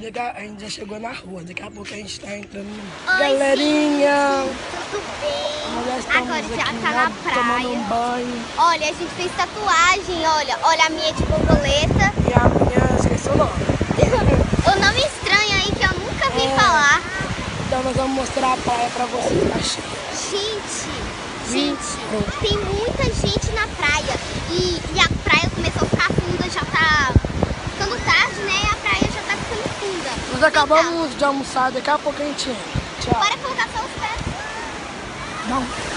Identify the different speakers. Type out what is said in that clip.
Speaker 1: daqui a, a gente já chegou na rua, daqui a pouco a gente tá entrando no
Speaker 2: Oi,
Speaker 1: Galerinha!
Speaker 2: gente, tudo bem?
Speaker 1: Já
Speaker 2: Agora já tá
Speaker 1: né,
Speaker 2: na
Speaker 1: um
Speaker 2: praia.
Speaker 1: banho.
Speaker 2: Olha, a gente fez tatuagem, olha. Olha a minha de borboleta.
Speaker 1: E a minha, esqueci o nome.
Speaker 2: o nome estranho aí que eu nunca vi
Speaker 1: É.
Speaker 2: falar.
Speaker 1: Então nós vamos mostrar a praia pra vocês, tá cheia.
Speaker 2: Gente, gente, tem muita gente na praia. E, e a praia começou a ficar funda, já tá ficando tarde, né? E a praia já tá ficando funda.
Speaker 1: Nós acabamos de almoçar, daqui a pouco a gente entra. Tchau.
Speaker 2: Bora colocar só os pés.
Speaker 1: Não.